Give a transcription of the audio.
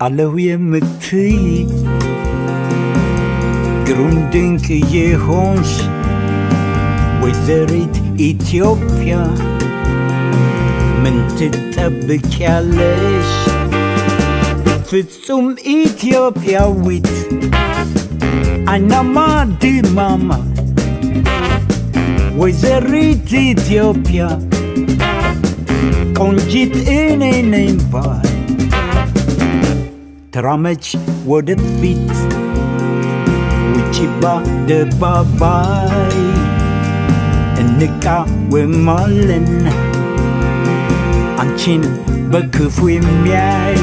አለሁ የምትይ ግሩም ድንቅ የሆንሽ ወይዘሪት ኢትዮጵያ ምን ትጠብቂያለሽ? ፍጹም ኢትዮጵያዊት አይናማ ድማማ ወይዘሪት ኢትዮጵያ ቆንጂት እኔ ነኝ ባይ ተራመች ወደፊት ውጪ በአደባባይ እንቃወማለን አንቺን በክፉ የሚያይ